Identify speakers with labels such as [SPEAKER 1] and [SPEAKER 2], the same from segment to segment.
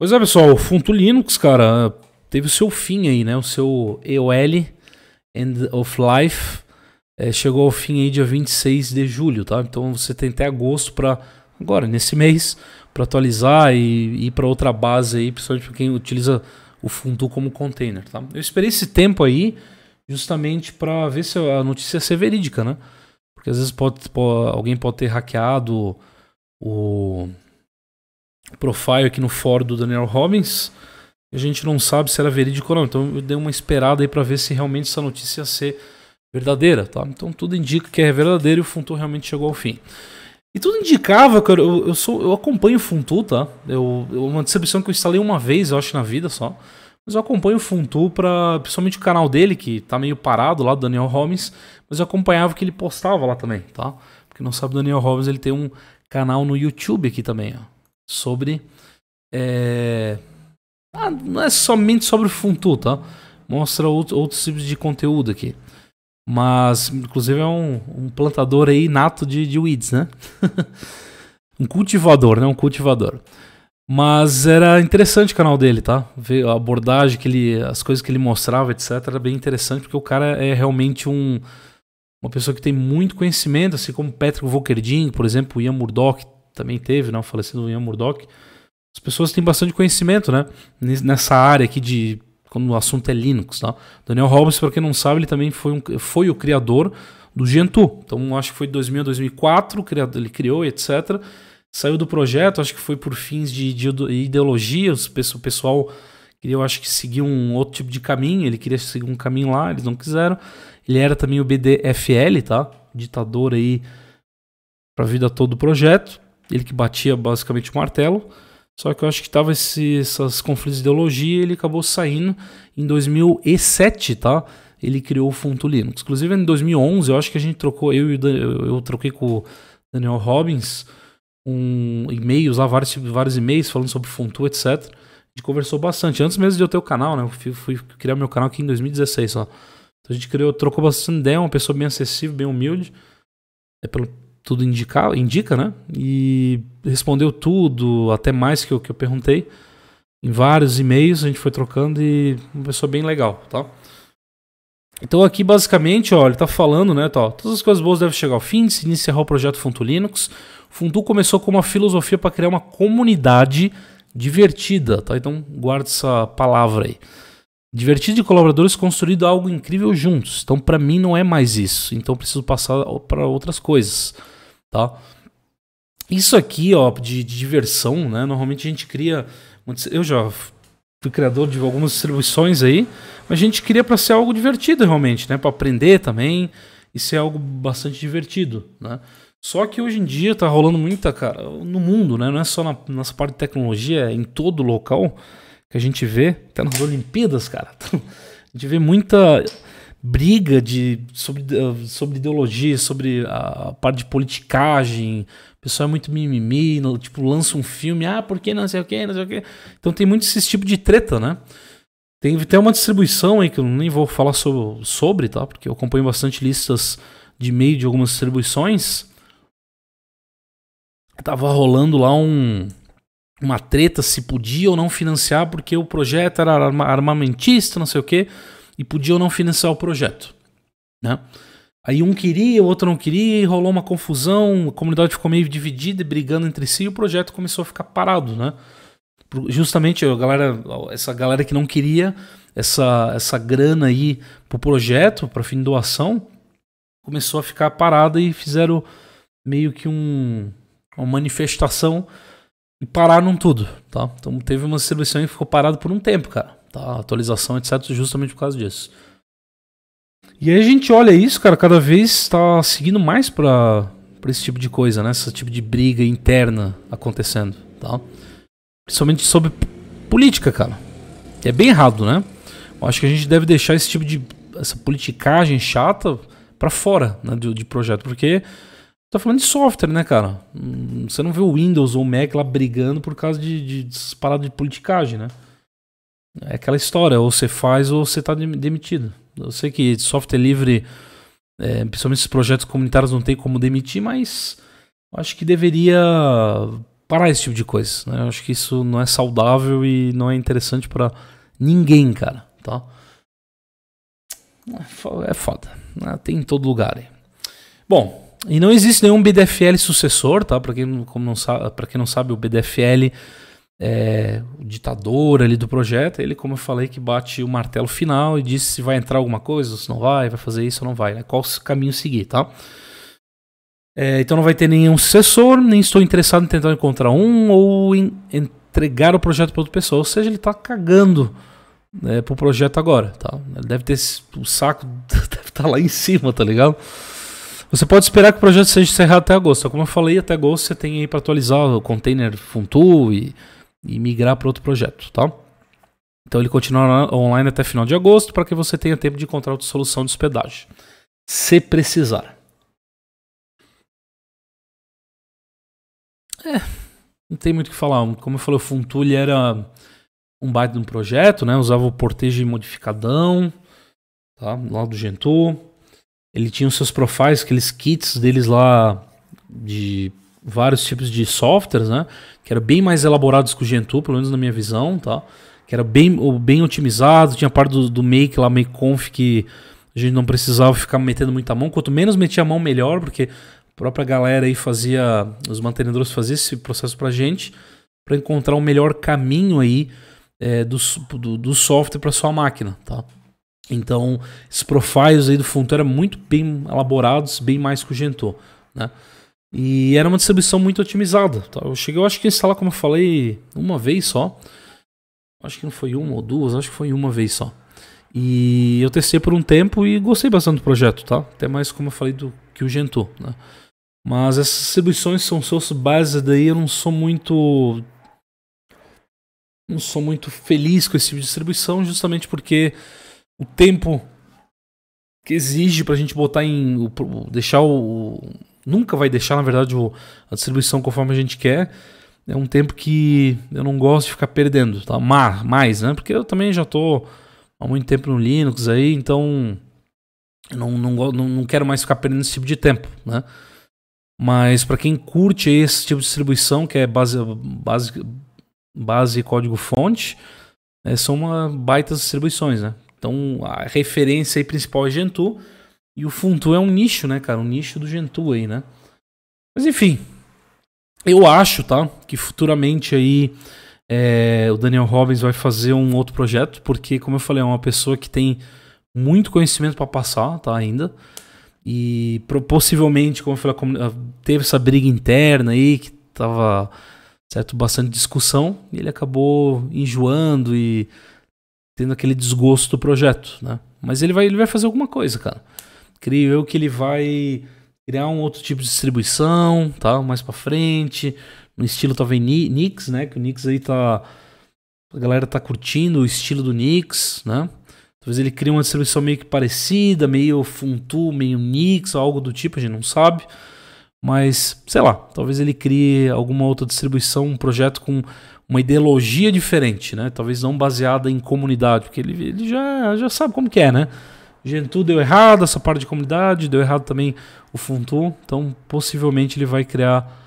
[SPEAKER 1] Pois é, pessoal, o Funto Linux, cara, teve o seu fim aí, né? O seu EOL End of Life é, chegou ao fim aí dia 26 de julho, tá? Então você tem até agosto para agora, nesse mês, para atualizar e ir para outra base aí, principalmente para quem utiliza o Funto como container, tá? Eu esperei esse tempo aí justamente para ver se a notícia ia ser verídica, né? Porque às vezes pode, pode alguém pode ter hackeado o profile aqui no fórum do Daniel Robbins. A gente não sabe se era verídico ou não. Então eu dei uma esperada aí para ver se realmente essa notícia ia ser verdadeira, tá? Então tudo indica que é verdadeiro e o Funtu realmente chegou ao fim. E tudo indicava, cara, eu, eu, sou, eu acompanho o Funtu, tá? Eu, eu, uma distribuição que eu instalei uma vez, eu acho, na vida só. Mas eu acompanho o Funtu para principalmente o canal dele, que tá meio parado lá, do Daniel Robbins. Mas eu acompanhava o que ele postava lá também, tá? Porque não sabe, o Daniel Robbins ele tem um canal no YouTube aqui também, ó sobre. É... Ah, não é somente sobre o Funtu, tá? Mostra outro, outros tipos de conteúdo aqui. Mas, inclusive, é um, um plantador aí nato de, de weeds, né? um cultivador, né? Um cultivador. Mas era interessante o canal dele, tá? A abordagem que ele. as coisas que ele mostrava, etc. Era bem interessante, porque o cara é realmente um. Uma pessoa que tem muito conhecimento, assim como Patrick Volkerding, por exemplo, Ian Murdoch também teve, né, o falecido Ian Murdoch. As pessoas têm bastante conhecimento, né, nessa área aqui de quando o assunto é Linux, tá? Daniel Robbins, para quem não sabe, ele também foi, um, foi o criador do Gentoo. Então, acho que foi de 2000 a 2004, ele criou, etc. Saiu do projeto, acho que foi por fins de, de ideologia, o pessoal queria, eu acho que seguir um outro tipo de caminho, ele queria seguir um caminho lá, eles não quiseram. Ele era também o BDFL, tá? Ditador aí para a vida toda do projeto ele que batia basicamente o martelo. Só que eu acho que tava esse, essas conflitos de ideologia ele acabou saindo em 2007, tá? Ele criou o Funto Linux. Inclusive em 2011, eu acho que a gente trocou, eu, eu, eu troquei com o Daniel Robbins um e-mails lá, vários, vários e-mails falando sobre Funtu, etc. A gente conversou bastante. Antes mesmo de eu ter o canal, né? Eu fui, fui criar meu canal aqui em 2016 só. Então a gente criou, trocou bastante ideia, uma pessoa bem acessível, bem humilde. É pelo, tudo indica, indica, né? E respondeu tudo, até mais que eu, que eu perguntei. Em vários e-mails a gente foi trocando e uma pessoa bem legal, tá? Então aqui basicamente, ó, ele tá falando, né, tá, todas as coisas boas devem chegar ao fim, se iniciar o projeto Funto Linux. Funtu começou com uma filosofia para criar uma comunidade divertida, tá? Então guarda essa palavra aí. Divertido de colaboradores construído algo incrível juntos. Então para mim não é mais isso. Então preciso passar para outras coisas tá? Isso aqui, ó, de, de, diversão, né? Normalmente a gente cria. Eu já fui criador de algumas distribuições aí, mas a gente cria para ser algo divertido realmente, né? Para aprender também e ser algo bastante divertido, né? Só que hoje em dia tá rolando muita, cara, no mundo, né? Não é só na nossa parte de tecnologia, é em todo local que a gente vê, até nas Olimpíadas, cara. A gente vê muita briga de, sobre, eh, sobre ideologia, sobre a parte de politicagem. O pessoal é muito mimimi, tipo, lança um filme, ah, por que não sei o que, não sei o que. Então tem muito esse tipo de treta, né? Tem até uma distribuição aí que eu nem vou falar sobre, sobre tá? Porque eu acompanho bastante listas de e-mail de algumas distribuições. Tava rolando lá um, uma treta se podia ou não financiar porque o projeto era armamentista, não sei o que e podiam não financiar o projeto. Né? Aí um queria, o outro não queria, e rolou uma confusão, a comunidade ficou meio dividida e brigando entre si, e o projeto começou a ficar parado, né? Justamente a galera, essa galera que não queria essa, essa grana aí pro projeto, para fim de doação, começou a ficar parada e fizeram meio que um, uma manifestação e pararam tudo, tá? Então teve uma distribuição que ficou parado por um tempo, cara tá? atualização, etc., justamente por causa disso. E aí a gente olha isso, cara, cada vez está seguindo mais para esse tipo de coisa, né? Esse tipo de briga interna acontecendo, tá? Principalmente sobre política, cara. É bem errado, né? Eu acho que a gente deve deixar esse tipo de essa politicagem chata para fora né, de, de projeto, porque tá falando de software, né, cara? Hum, você não vê o Windows ou o Mac lá brigando por causa de, de, de paradas de politicagem, né? É aquela história, ou você faz ou você está demitido. Eu sei que software livre, é, principalmente esses projetos comunitários, não tem como demitir, mas acho que deveria parar esse tipo de coisa. Né? Eu acho que isso não é saudável e não é interessante para ninguém, cara. Tá? É foda. Né? Tem em todo lugar. Aí. Bom, e não existe nenhum BDFL sucessor, tá? Para quem, como não sabe, quem não sabe, o BDFL é o ditador ali do projeto. Ele, como eu falei, que bate o martelo final e diz se vai entrar alguma coisa, se não vai, vai fazer isso ou não vai, né? Qual caminho seguir, tá? É, então não vai ter nenhum sucessor, nem estou interessado em tentar encontrar um ou em entregar o projeto para outra pessoa. Ou seja, ele está cagando né, pro projeto agora, tá? Ele deve ter o saco deve estar tá lá em cima, tá ligado? Você pode esperar que o projeto seja encerrado até agosto. Como eu falei, até agosto você tem aí para atualizar o container Funtu e, e migrar para outro projeto, tá? Então ele continua online até final de agosto para que você tenha tempo de encontrar outra solução de hospedagem, se precisar. É, não tem muito o que falar. Como eu falei, o Funtu era um baita de um projeto, né? Usava o portejo modificadão, tá? Lá do Gentoo. Ele tinha os seus profiles, aqueles kits deles lá de vários tipos de softwares, né? Que eram bem mais elaborados que o Gentoo, pelo menos na minha visão, tá? Que era bem, bem otimizado, tinha parte do, do Make lá, Make Conf, que a gente não precisava ficar metendo muita mão. Quanto menos metia a mão, melhor, porque a própria galera aí fazia, os mantenedores faziam esse processo pra gente, para encontrar o melhor caminho aí é, do, do, do software para sua máquina, tá? Então, esses profiles aí do Funto eram muito bem elaborados, bem mais que o Gentoo, né? E era uma distribuição muito otimizada. Tá? Eu cheguei, eu acho que instalar, como eu falei, uma vez só. Acho que não foi uma ou duas, acho que foi uma vez só. E eu testei por um tempo e gostei bastante do projeto, tá? Até mais, como eu falei, do que o Gentoo, né? Mas essas distribuições são suas bases daí, eu não sou muito não sou muito feliz com esse tipo de distribuição, justamente porque o tempo que exige para a gente botar em. deixar o. Nunca vai deixar, na verdade, o, a distribuição conforme a gente quer. É um tempo que eu não gosto de ficar perdendo, tá? Mais, né? Porque eu também já tô há muito tempo no Linux aí, então. Não, não, não, quero mais ficar perdendo esse tipo de tempo, né? Mas para quem curte esse tipo de distribuição, que é base, base, base código fonte, é, são uma baita distribuições, né? Então a referência aí principal é Gentoo e o Funtu é um nicho, né, cara? Um nicho do Gentoo aí, né? Mas enfim, eu acho, tá? Que futuramente aí é, o Daniel Robbins vai fazer um outro projeto, porque como eu falei, é uma pessoa que tem muito conhecimento para passar, tá? Ainda. E possivelmente, como eu falei, teve essa briga interna aí que tava certo? Bastante discussão e ele acabou enjoando e tendo aquele desgosto do projeto, né? Mas ele vai, ele vai fazer alguma coisa, cara. Creio eu que ele vai criar um outro tipo de distribuição, tá? Mais para frente, no estilo talvez Nix, né? Que o Nix aí tá a galera tá curtindo o estilo do Nix, né? Talvez ele crie uma distribuição meio que parecida, meio Funtu, meio Nix, algo do tipo, a gente não sabe. Mas, sei lá, talvez ele crie alguma outra distribuição, um projeto com uma ideologia diferente, né? Talvez não baseada em comunidade, porque ele, ele já, já sabe como que é, né? Gentoo deu errado, essa parte de comunidade, deu errado também o Funtu, então possivelmente ele vai criar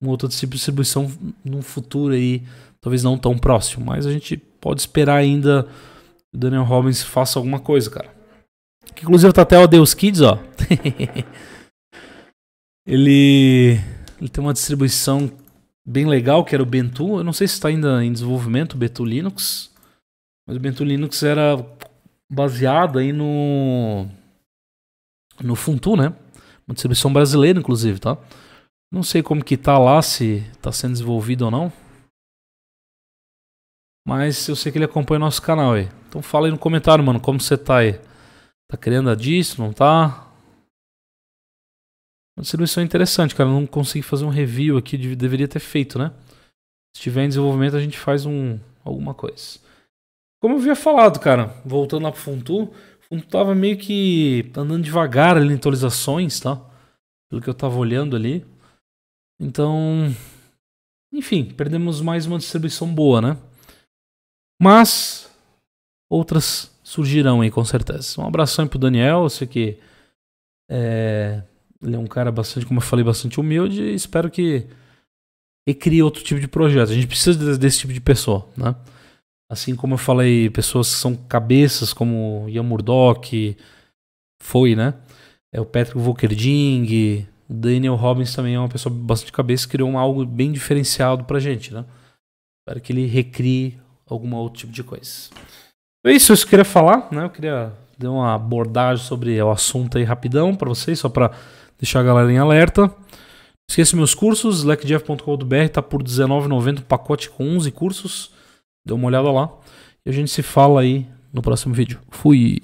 [SPEAKER 1] uma outra distribuição num futuro aí, talvez não tão próximo, mas a gente pode esperar ainda que o Daniel Robbins faça alguma coisa, cara. Que inclusive tá até o Deus Kids, ó. Ele, ele tem uma distribuição bem legal, que era o Bentu. Eu não sei se está ainda em desenvolvimento, o Bentu Linux. Mas o Bentu Linux era baseado aí no no Funtu, né? Uma distribuição brasileira, inclusive, tá? Não sei como que tá lá, se está sendo desenvolvido ou não. Mas eu sei que ele acompanha o nosso canal aí. Então fala aí no comentário, mano, como você tá aí. Tá querendo a disso, não tá? Uma distribuição interessante, cara. não consegui fazer um review aqui, deveria ter feito, né? Se tiver em desenvolvimento, a gente faz um alguma coisa. Como eu havia falado, cara, voltando lá pro Funtu, Funtu tava meio que andando devagar ali em atualizações, tá? Pelo que eu tava olhando ali. Então, enfim, perdemos mais uma distribuição boa, né? Mas outras surgirão aí com certeza. Um abração aí pro Daniel, eu sei que é, ele é um cara bastante, como eu falei, bastante humilde. E espero que recrie outro tipo de projeto. A gente precisa desse, tipo de pessoa, né? Assim como eu falei, pessoas que são cabeças, como Ian Murdoch, foi, né? É o Patrick Volkerding, Daniel Robbins também é uma pessoa bastante cabeça, criou algo bem diferenciado pra gente, né? Espero que ele recrie algum outro tipo de coisa. É isso, isso que eu queria falar, né? Eu queria dar uma abordagem sobre o assunto aí rapidão para vocês, só para deixar a galera em alerta. Esqueça meus cursos, slackjeff.com.br tá por R$19,90 um pacote com 11 cursos. Dê uma olhada lá. E a gente se fala aí no próximo vídeo. Fui!